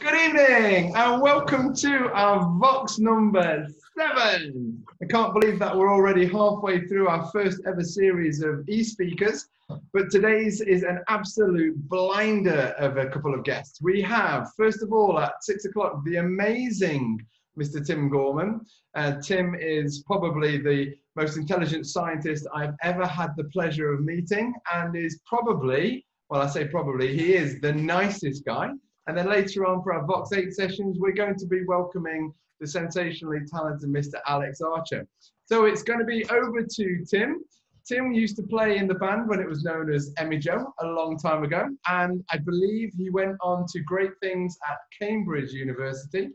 Good evening and welcome to our Vox number seven. I can't believe that we're already halfway through our first ever series of e-speakers, but today's is an absolute blinder of a couple of guests. We have, first of all, at six o'clock, the amazing Mr. Tim Gorman. Uh, Tim is probably the most intelligent scientist I've ever had the pleasure of meeting and is probably, well, I say probably, he is the nicest guy. And then later on for our Vox 8 sessions, we're going to be welcoming the sensationally talented Mr. Alex Archer. So it's going to be over to Tim. Tim used to play in the band when it was known as MYJO a long time ago. And I believe he went on to great things at Cambridge University,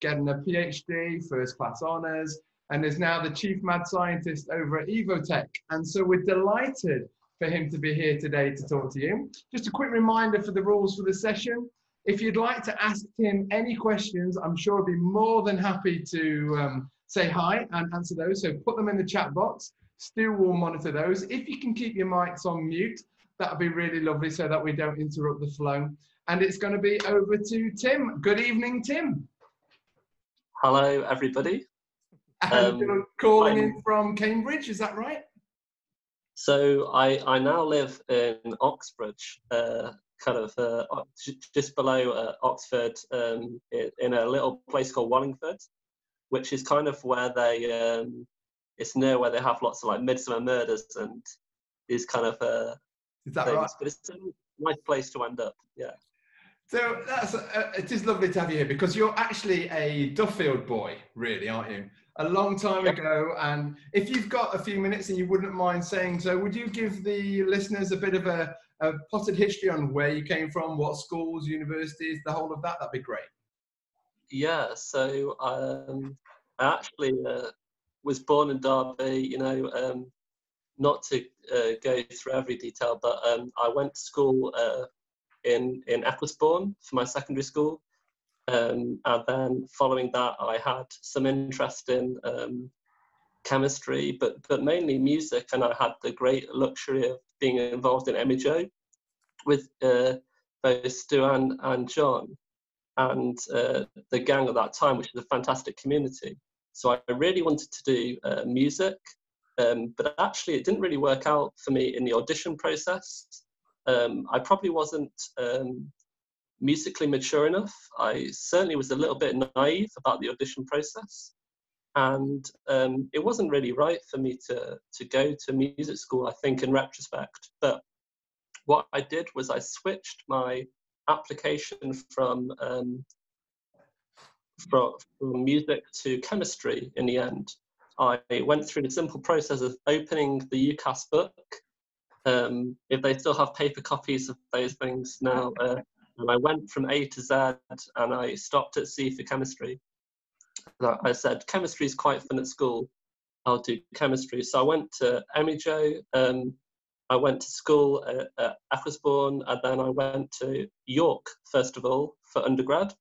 getting a PhD, first class honours, and is now the chief mad scientist over at Evotec. And so we're delighted for him to be here today to talk to you. Just a quick reminder for the rules for the session. If you'd like to ask him any questions, I'm sure he'll be more than happy to um, say hi and answer those. So put them in the chat box. Stu will monitor those. If you can keep your mics on mute, that would be really lovely so that we don't interrupt the flow. And it's going to be over to Tim. Good evening, Tim. Hello, everybody. And um, calling I'm, in from Cambridge, is that right? So I, I now live in Oxbridge, uh, kind of uh, just below uh, Oxford, um, in a little place called Wallingford, which is kind of where they, um, it's near where they have lots of like Midsomer Murders and these kind of uh, is that things. Right? But it's a nice place to end up, yeah. So that's uh, it is lovely to have you here because you're actually a Duffield boy, really, aren't you? A long time ago, and if you've got a few minutes and you wouldn't mind saying so, would you give the listeners a bit of a a potted history on where you came from, what schools, universities, the whole of that, that'd be great. Yeah, so um, I actually uh, was born in Derby, you know, um, not to uh, go through every detail, but um, I went to school uh, in, in Ecclesbourne for my secondary school. Um, and then following that, I had some interest in um, chemistry, but, but mainly music. And I had the great luxury of being involved in MYJO with uh, both Stu and, and Jon and uh, the gang at that time, which is a fantastic community. So I really wanted to do uh, music, um, but actually it didn't really work out for me in the audition process. Um, I probably wasn't um, musically mature enough. I certainly was a little bit naive about the audition process and um, it wasn't really right for me to to go to music school. I think in retrospect, but what I did was I switched my application from um, from, from music to chemistry. In the end, I went through the simple process of opening the UCAS book. Um, if they still have paper copies of those things now, uh, and I went from A to Z, and I stopped at C for chemistry. I said, chemistry is quite fun at school. I'll do chemistry. So I went to MYJO. Um, I went to school at, at Ecclesbourne, and then I went to York first of all for undergrad.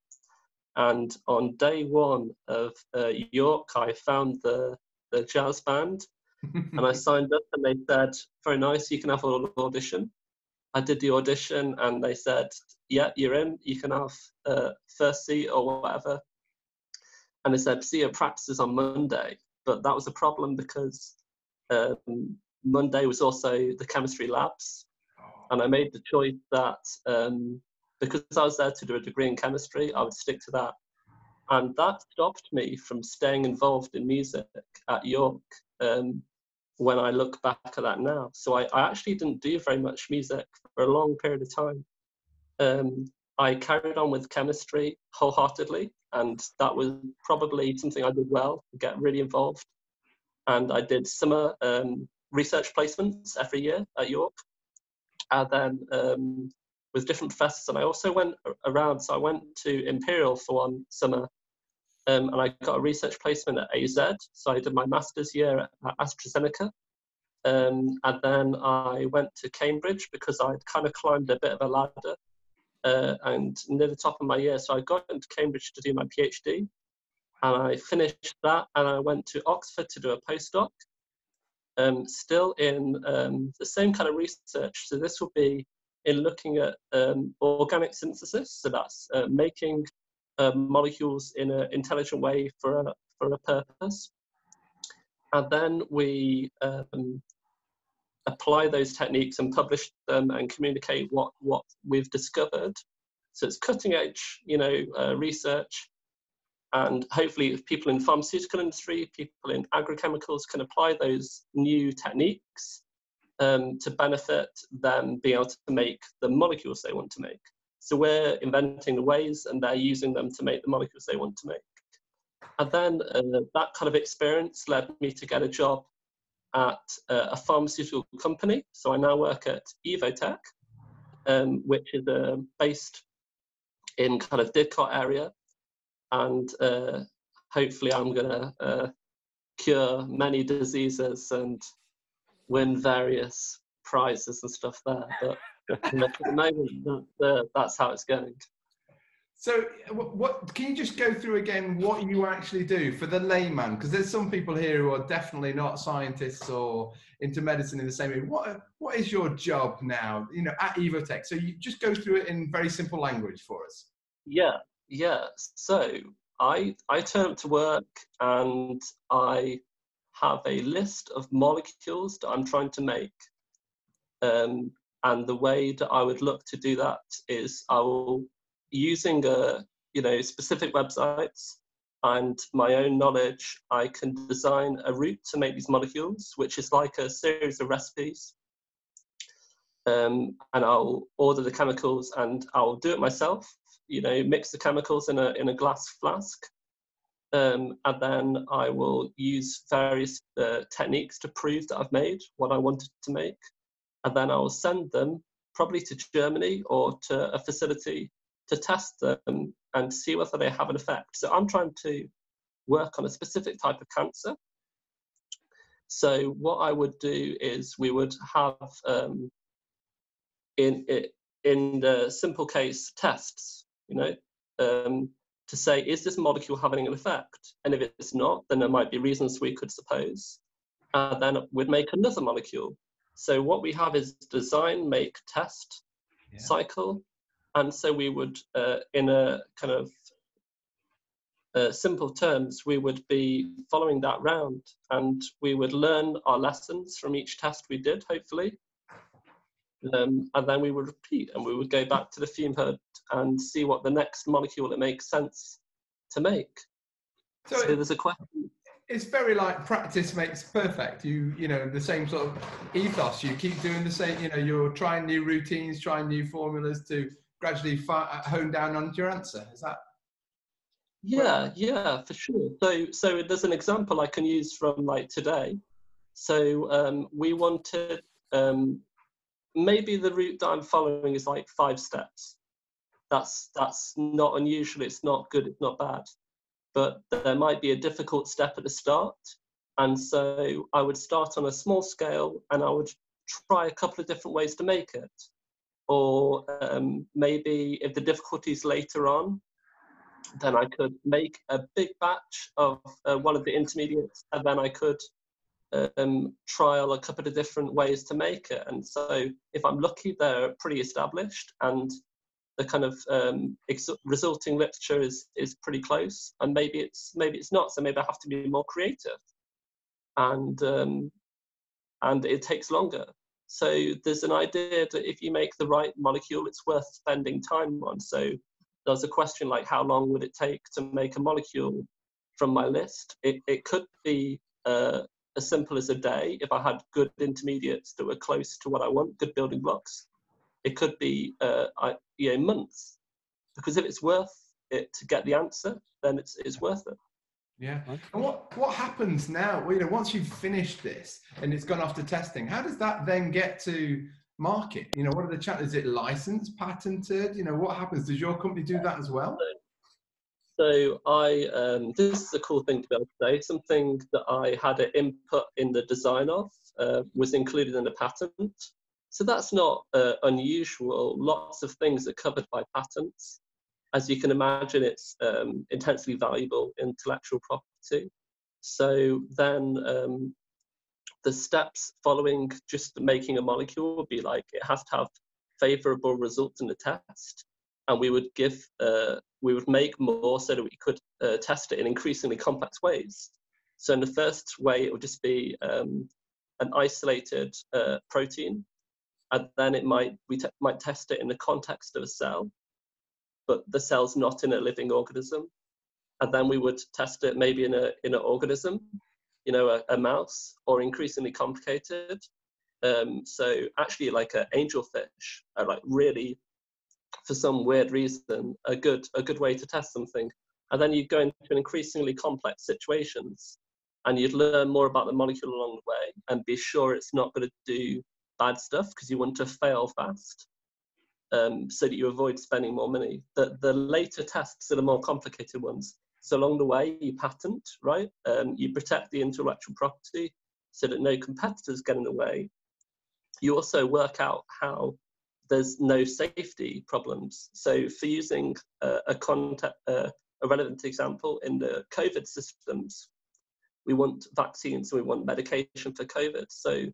And on day one of uh, York, I found the the jazz band, and I signed up, and they said, "Very nice, you can have an audition." I did the audition, and they said, "Yeah, you're in. You can have uh, first seat or whatever." And they said, see your practices on Monday. But that was a problem because um, Monday was also the chemistry labs. And I made the choice that um, because I was there to do a degree in chemistry, I would stick to that. And that stopped me from staying involved in music at York um, when I look back at that now. So I, I, actually didn't do very much music for a long period of time. Um, I carried on with chemistry wholeheartedly and that was probably something I did well, get really involved. And I did summer um, research placements every year at York, and then um, with different professors. And I also went around, so I went to Imperial for one summer, um, and I got a research placement at AZ. So I did my master's year at AstraZeneca. Um, and then I went to Cambridge because I'd kind of climbed a bit of a ladder uh, and near the top of my year. So I got into Cambridge to do my PhD, and I finished that, and I went to Oxford to do a postdoc. Um, still in um, the same kind of research. So this will be in looking at um, organic synthesis. So that's uh, making uh, molecules in an intelligent way for a, for a purpose. And then we um, apply those techniques and publish them and communicate what, what we've discovered. So it's cutting edge, you know, uh, research. And hopefully if people in pharmaceutical industry, people in agrochemicals can apply those new techniques um, to benefit them being able to make the molecules they want to make. So we're inventing the ways and they're using them to make the molecules they want to make. And then uh, that kind of experience led me to get a job at uh, a pharmaceutical company. So I now work at Evotec, um, which is uh, based in kind of Didcot area. And uh, hopefully I'm going to uh, cure many diseases and win various prizes and stuff there. But at the moment, that, that's how it's going. So, what, what, can you just go through again what you actually do for the layman? Because there's some people here who are definitely not scientists or into medicine in the same way. What what is your job now? You know, at Evotec. So you just go through it in very simple language for us. Yeah, yeah. So I I turn up to work and I have a list of molecules that I'm trying to make. Um, and the way that I would look to do that is I will using uh, you know specific websites and my own knowledge, I can design a route to make these molecules, which is like a series of recipes. Um, and I'll order the chemicals and I'll do it myself. You know, mix the chemicals in a in a glass flask, um, and then I will use various uh, techniques to prove that I've made what I wanted to make, and then I will send them probably to Germany or to a facility to test them and see whether they have an effect. So I'm trying to work on a specific type of cancer. So what I would do is we would have um, in in the simple case tests, you know, um, to say is this molecule having an effect, and if it's not, then there might be reasons we could suppose. And then we'd make another molecule. So what we have is design, make, test yeah. cycle, and so we would, uh, in a kind of uh, simple terms, we would be following that round and we would learn our lessons from each test we did, hopefully. Um, and then we would repeat and we would go back to the fume hood and see what the next molecule that makes sense to make. So, so there's a question. It's very like practice makes perfect. You, you know, the same sort of ethos. You keep doing the same. You know, you're trying new routines, trying new formulas to gradually uh, hone down on your answer. Is that? Yeah, yeah, for sure. So, so there's an example I can use from like today. So um, we wanted um, maybe the route that I'm following is like five steps. That's that's not unusual. It's not good. It's not bad. But there might be a difficult step at the start, and so I would start on a small scale, and I would try a couple of different ways to make it or um, maybe if the difficulties later on, then I could make a big batch of uh, one of the intermediates, and then I could um, trial a couple of different ways to make it. And so, if I'm lucky, they're pretty established, and the kind of um, ex- resulting literature is is pretty close. And maybe it's maybe it's not. So maybe I have to be more creative, and um, and it takes longer. So there's an idea that if you make the right molecule, it's worth spending time on. So there's a question like, how long would it take to make a molecule from my list? It, it could be uh, as simple as a day if I had good intermediates that were close to what I want, good building blocks. It could be uh, I, you know, months, because if it's worth it to get the answer, then it's, it's worth it. Yeah. And what what happens now? Well, you know, once you've finished this and it's gone off to testing, how does that then get to market? You know, what are the challenges? Is it licensed, patented? You know, what happens? Does your company do that as well? So I, um, this is a cool thing to be able to say. Something that I had an input in the design of uh, was included in the patent. So that's not uh, unusual. Lots of things are covered by patents as you can imagine, it's um, intensely valuable intellectual property. So then um, the steps following just making a molecule would be like it has to have favorable results in the test. and we would give uh, we would make more so that we could uh, test it in increasingly complex ways. So in the first way, it would just be um, an isolated uh, protein, and then it might we might test it in the context of a cell, but the cell's not in a living organism, and then we would test it maybe in a in an organism, you know, a, a mouse, or increasingly complicated. Um, so actually, like an angelfish, are like really for some weird reason a good a good way to test something. And then you go into increasingly complex situations and you'd learn more about the molecule along the way and be sure it's not going to do bad stuff because you want to fail fast um, so that you avoid spending more money the, the later tests are the more complicated ones so along the way you patent right um, you protect the intellectual property so that no competitors get in the way you also work out how there's no safety problems. So for using uh, a contact, uh, a relevant example in the COVID systems, we want vaccines we want medication for COVID. So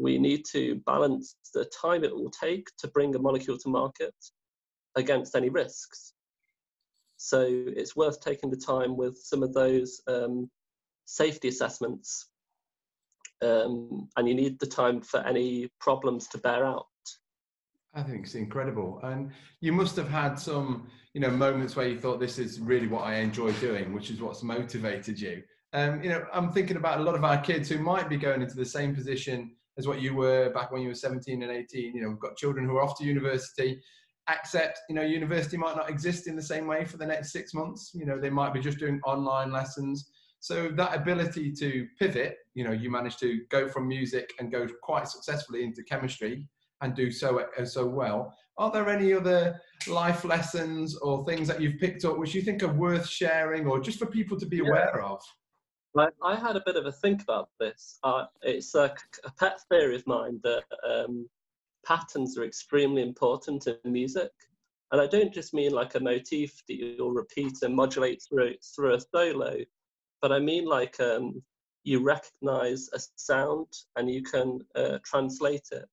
we need to balance the time it will take to bring a molecule to market against any risks. So it's worth taking the time with some of those um, safety assessments. Um, and you need the time for any problems to bear out. I think it's incredible. And you must have had some, you know, moments where you thought this is really what I enjoy doing, which is what's motivated you. Um, you know, I'm thinking about a lot of our kids who might be going into the same position as what you were back when you were 17 and 18. You know, we've got children who are off to university, accept, you know, university might not exist in the same way for the next six months. You know, they might be just doing online lessons. So that ability to pivot, you know, you managed to go from music and go quite successfully into chemistry and do so uh, so well. Are there any other life lessons or things that you've picked up which you think are worth sharing, or just for people to be yeah. aware of? Like, I had a bit of a think about this. Uh, it's a, a, pet theory of mine that um, patterns are extremely important in music. And I don't just mean like a motif that you'll repeat and modulate through, through a solo, but I mean like um, you recognize a sound and you can uh, translate it.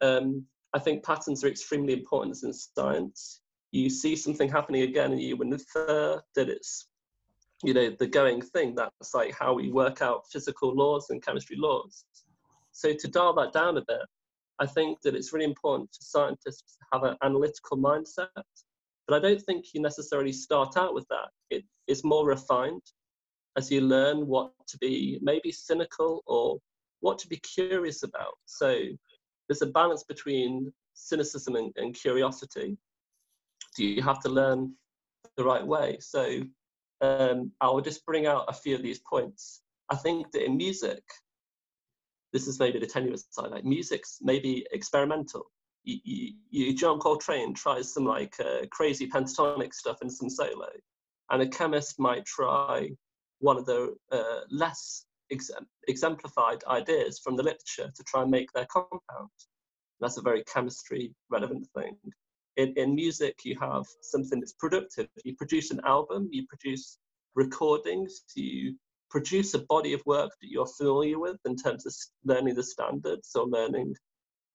Um, I think patterns are extremely important in science. You see something happening again and you infer that it's, you know, the going thing. That's like how we work out physical laws and chemistry laws. So to dial that down a bit, I think that it's really important for scientists to have an analytical mindset. But I don't think you necessarily start out with that. It is more refined as you learn what to be maybe cynical or what to be curious about. So there's a balance between cynicism and, and curiosity. Do you have to learn the right way? So um, I will just bring out a few of these points. I think that in music, this is maybe the tenuous side. Like music's maybe experimental. You, you, you John Coltrane tries some like uh, crazy pentatonic stuff in some solo, and a chemist might try one of the uh, less ex- exemplified ideas from the literature to try and make their compound. That's a very chemistry relevant thing. In, in music, you have something that's productive. You produce an album, you produce recordings, you produce a body of work that you're familiar with in terms of learning the standards or learning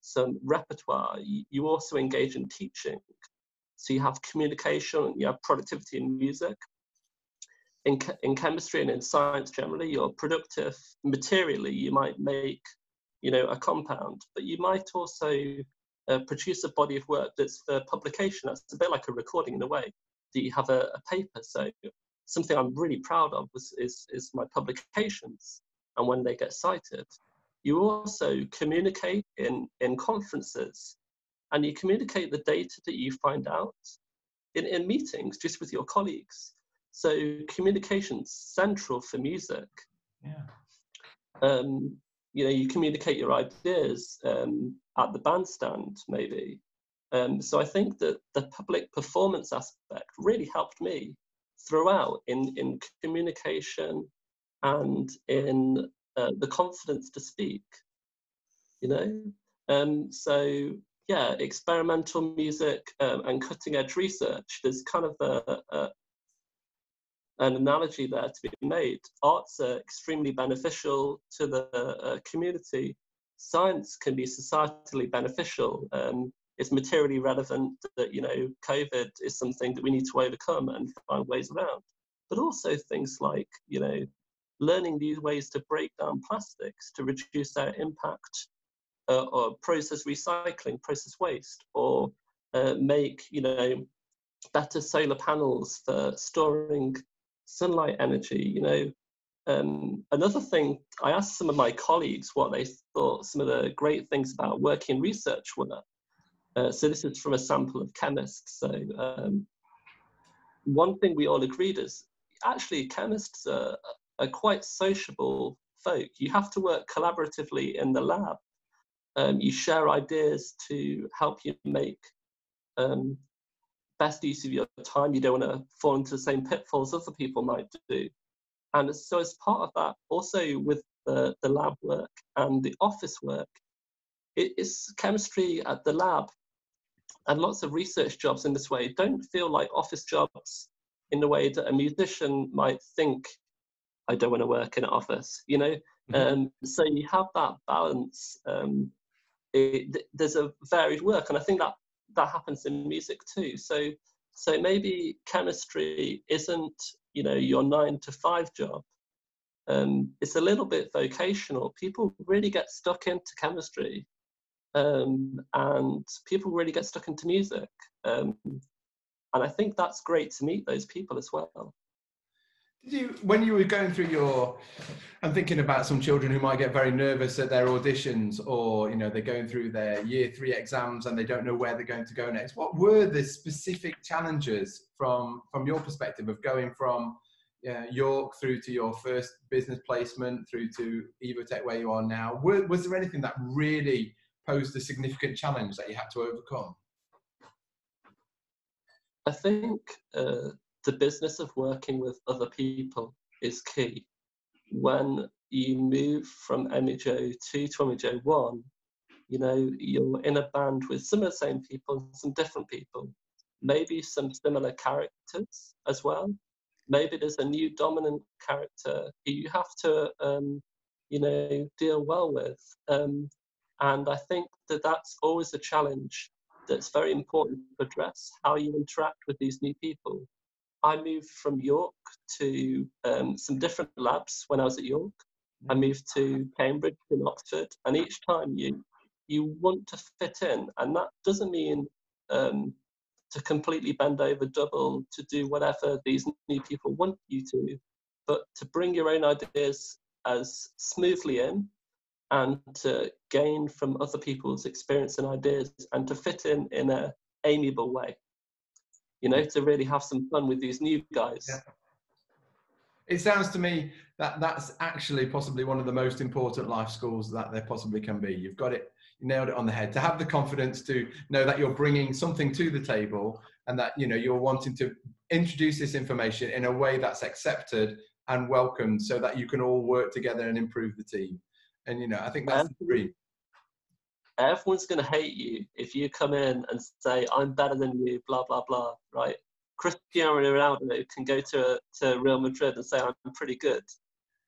some repertoire. You, you also engage in teaching. So you have communication, you have productivity in music, in, in chemistry and in science generally, you're productive materially. You might make, you know, a compound, but you might also uh, produce a body of work that's for publication. That's a bit like a recording in a way. That you have a, a paper. So something I'm really proud of was, is, is my publications and when they get cited. You also communicate in, in conferences and you communicate the data that you find out in, in meetings just with your colleagues. So communication's central for music. Yeah. Um, you know, you communicate your ideas um, at the bandstand, maybe. Um, so I think that the public performance aspect really helped me throughout in, in communication and in uh, the confidence to speak, you know? Um, so yeah, experimental music um, and cutting edge research, there's kind of a, a, an analogy there to be made. Arts are extremely beneficial to the uh, community. Science can be societally beneficial. Um, it's materially relevant that you know COVID is something that we need to overcome and find ways around. But also things like you know learning these ways to break down plastics to reduce their impact, uh, or process recycling, process waste, or uh, make you know better solar panels for storing sunlight energy. You know, um, another thing, I asked some of my colleagues what they thought some of the great things about working in research were. Uh, so this is from a sample of chemists. So um, one thing we all agreed is actually chemists are, are, quite sociable folk. You have to work collaboratively in the lab. Um, you share ideas to help you make um, best use of your time. You don't want to fall into the same pitfalls other people might do. And so as part of that, also with the, the lab work and the office work, it is chemistry at the lab and lots of research jobs in this way don't feel like office jobs in the way that a musician might think I don't want to work in an office, you know. Mm-hmm. Um, so you have that balance. Um, it, there's a varied work, and I think that that happens in music too. So so maybe chemistry isn't you know your nine to five job. Um, it's a little bit vocational. People really get stuck into chemistry, um, and people really get stuck into music. Um, and I think that's great to meet those people as well. You, when you were going through your, I'm thinking about some children who might get very nervous at their auditions, or you know they're going through their year three exams and they don't know where they're going to go next. What were the specific challenges from from your perspective of going from uh, York through to your first business placement, through to Evotec where you are now? Were, was there anything that really posed a significant challenge that you had to overcome? I think uh, the business of working with other people is key. When you move from MYJO to MYJO 1, you know, you're in a band with some of the same people some different people. Maybe some similar characters as well. Maybe there's a new dominant character who you have to, um, you know, deal well with. Um, and I think that that's always a challenge that's very important to address how you interact with these new people. I moved from York to um, some different labs when I was at York. I mm. moved to Cambridge and Oxford, and each time you you want to fit in, and that doesn't mean um, to completely bend over double to do whatever these new people want you to, but to bring your own ideas as smoothly in and to gain from other people's experience and ideas and to fit in in a amiable way you know to really have some fun with these new guys yeah. it sounds to me that that's actually possibly one of the most important life schools that there possibly can be you've got it you nailed it on the head to have the confidence to know that you're bringing something to the table and that you know you're wanting to introduce this information in a way that's accepted and welcomed so that you can all work together and improve the team and you know, I think that's the dream. Everyone's going to hate you if you come in and say, "I'm better than you," blah blah blah. Right? Cristiano Ronaldo can go to to Real Madrid and say, "I'm pretty good,"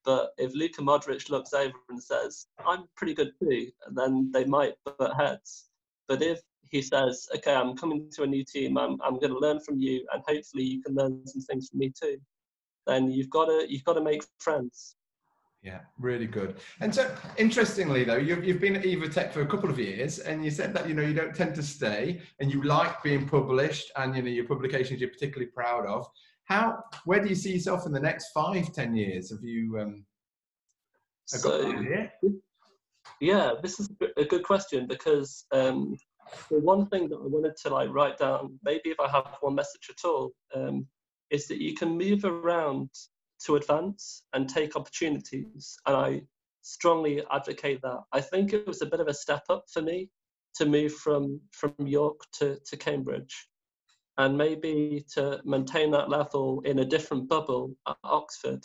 but if Luka Modric looks over and says, "I'm pretty good too," then they might butt heads. But if he says, "Okay, I'm coming to a new team. I'm I'm going to learn from you, and hopefully you can learn some things from me too," then you've got to you've got to make friends. Yeah, really good. And so, interestingly, though, you've, you've been at Evotec for a couple of years, and you said that you know you don't tend to stay, and you like being published, and you know your publications you're particularly proud of. How, where do you see yourself in the next five, ten years? Have you um, so, Yeah, this is a good question because um, the one thing that I wanted to like write down, maybe if I have one message at all, um, is that you can move around to advance and take opportunities. And I strongly advocate that. I think it was a bit of a step up for me to move from, from York to, to Cambridge and maybe to maintain that level in a different bubble at Oxford.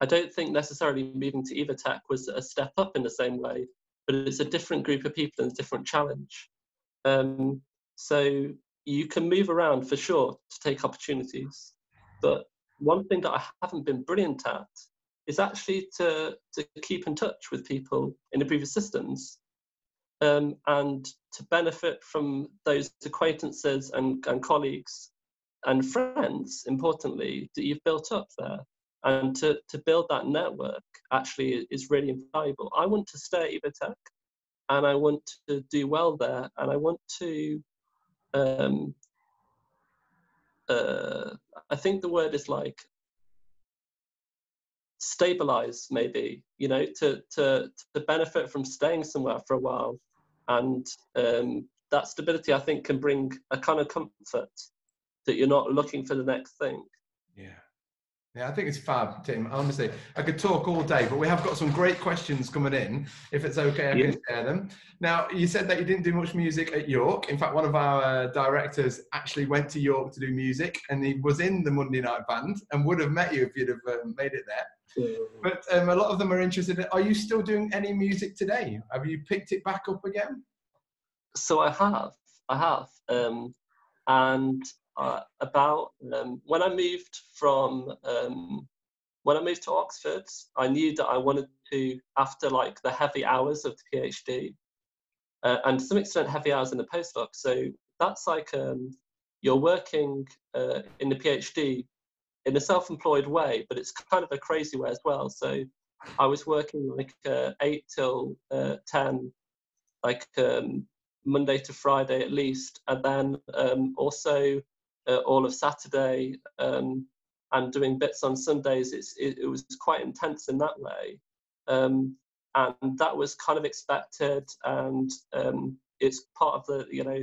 I don't think necessarily moving to Evotec was a step up in the same way, but it's a different group of people and a different challenge. Um, so you can move around for sure to take opportunities, but one thing that I haven't been brilliant at is actually to, to keep in touch with people in the previous systems. um, and to benefit from those acquaintances and, and colleagues and friends, importantly, that you've built up there. And to, to build that network actually is really invaluable. I want to stay at Evotec and I want to do well there and I want to um, uh, I think the word is like stabilize maybe you know to to to benefit from staying somewhere for a while. And um, that stability i think can bring a kind of comfort that you're not looking for the next thing. Yeah yeah, I think it's fab, Tim. Honestly, I could talk all day, but we have got some great questions coming in. If it's okay, I yeah. can share them. Now, you said that you didn't do much music at York. In fact, one of our uh, directors actually went to York to do music, and he was in the Monday Night Band and would have met you if you'd have um, made it there. Yeah. But um, a lot of them are interested. In, are you still doing any music today? Have you picked it back up again? So I have. I have. Um, and uh, about um, when I moved from um, when I moved to Oxford, I knew that I wanted to, after like the heavy hours of the PhD, uh, and to some extent heavy hours in the postdoc. So that's like um, you're working uh, in the PhD in a self-employed way, but it's kind of a crazy way as well. So I was working like uh, eight till uh, ten, like um, Monday to Friday at least, and then um, also uh, all of Saturday um, and doing bits on Sundays. It, it, was quite intense in that way. Um, and that was kind of expected and um, it's part of the, you know,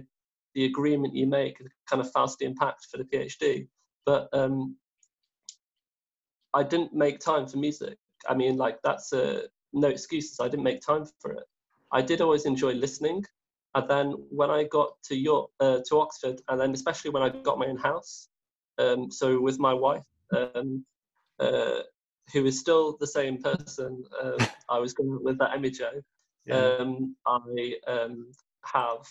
the agreement you make, the kind of Faustian pact for the PhD. But um, I didn't make time for music. I mean, like that's a, no excuses. I didn't make time for it. I did always enjoy listening and then when I got to York, uh, to Oxford, and then especially when I got my own house, um, so with my wife, um, uh, who is still the same person uh, I was going with that MYJO, yeah. um, I um, have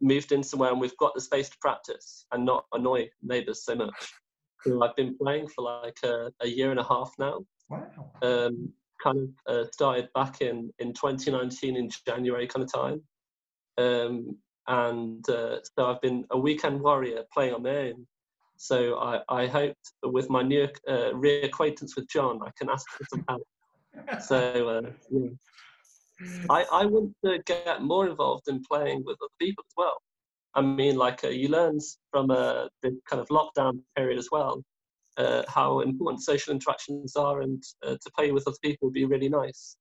moved in somewhere and we've got the space to practice and not annoy neighbours so much. So I've been playing for like a, a year and a half now. Wow. Um, kind of uh, started back in, in 2019 in January kind of time. Um, and uh, so I've been a weekend warrior playing on my own. So I, I hoped with my new uh, reacquaintance with Jon, I can ask for some help. so uh, yeah. I, I want to get more involved in playing with other people as well. I mean, like uh, you learn from uh, the kind of lockdown period as well, uh, how important social interactions are, and uh, to play with other people would be really nice.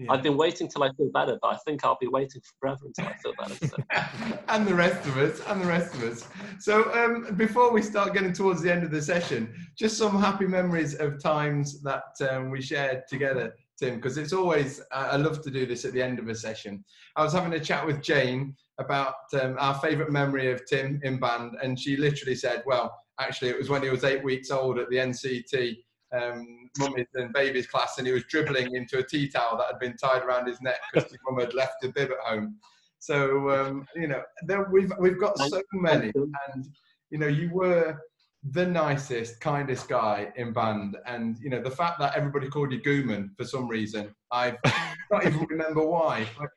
Yeah. I've been waiting till I feel better, but I think I'll be waiting forever until I feel better. So. and the rest of us, and the rest of us. So um, before we start getting towards the end of the session, just some happy memories of times that um, we shared together, Tim, because it's always, I love to do this at the end of a session. I was having a chat with Jane about um, our favourite memory of Tim in band, and she literally said, well, actually, it was when he was eight weeks old at the NCT um, mummies and babies class, and he was dribbling into a tea towel that had been tied around his neck because his mum had left a bib at home. So um, you know, there, we've we've got so many, and you know, you were the nicest, kindest guy in band, and you know, the fact that everybody called you Gooman for some reason, I don't even remember why. But,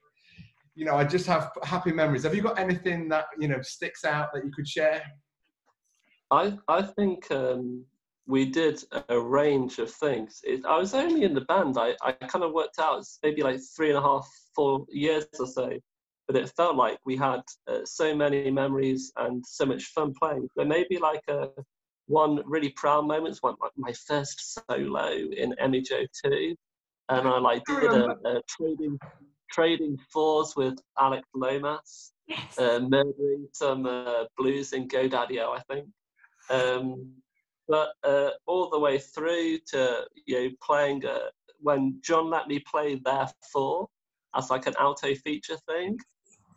you know, I just have happy memories. Have you got anything that you know sticks out that you could share? I I think um, we did a range of things. It, I was only in the band. I, I kind of worked out it's maybe like three and a half, four years or so, but it felt like we had uh, so many memories and so much fun playing. There may be like a one really proud moment, one like my first solo in MYJO 2, and I like did a, a trading trading fours with Alex Lomas, yes. uh, murdering some uh, blues in GoDaddy-O, I think. Um, but uh, all the way through to you know playing uh, when Jon let me play Therefore as like an alto feature thing.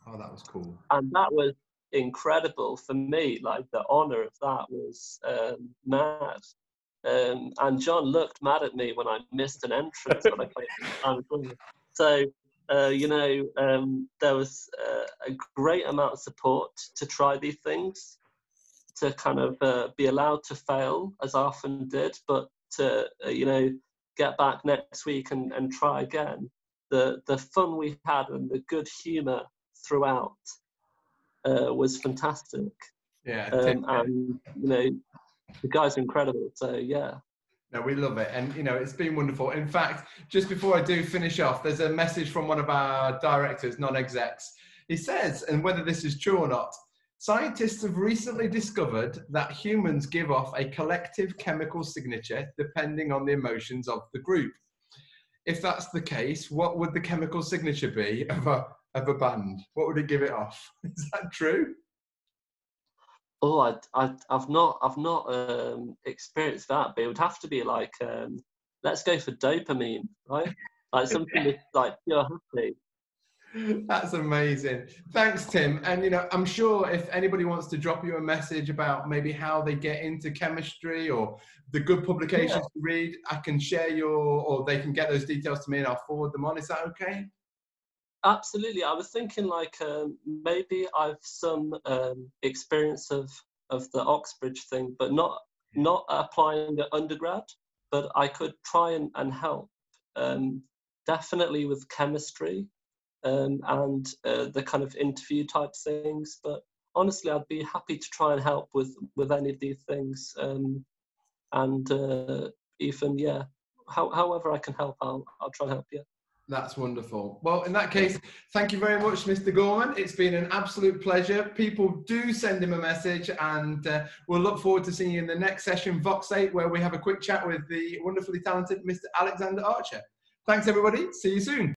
Oh, that was cool. And that was incredible for me. Like the honor of that was um, mad. Um, and Jon looked mad at me when I missed an entrance when I played. So uh, you know, um, there was uh, a great amount of support to try these things to kind of uh, be allowed to fail as I often did, but to uh, you know get back next week and, and try again. the the fun we had and the good humour throughout uh, was fantastic. Yeah, um, and you know the guys incredible. So yeah. No, we love it, and you know it's been wonderful. In fact, just before I do finish off, there's a message from one of our directors, non-execs. He says, and whether this is true or not, scientists have recently discovered that humans give off a collective chemical signature depending on the emotions of the group. If that's the case, what would the chemical signature be of a of a band? What would it give it off? Is that true? Oh, I, I, I've not, I've not um, experienced that, but it would have to be like, um, let's go for dopamine, right? Like something that's like pure happy. That's amazing. Thanks, Tim. And you know, I'm sure if anybody wants to drop you a message about maybe how they get into chemistry or the good publications yeah. to read, I can share your, or they can get those details to me, and I'll forward them on. Is that okay? Absolutely. I was thinking like um, maybe I've some um, experience of of the Oxbridge thing, but not not applying the undergrad. But I could try and, and help. Um, definitely with chemistry um, and uh, the kind of interview type things. But honestly, I'd be happy to try and help with with any of these things. Um, and uh, even yeah, how, however I can help, I'll I'll try and help you. That's wonderful. Well, in that case, thank you very much, Mr. Gorman. It's been an absolute pleasure. People do send him a message, and uh, we'll look forward to seeing you in the next session, Vox 8, where we have a quick chat with the wonderfully talented Mr. Alexander Archer. Thanks, everybody. See you soon.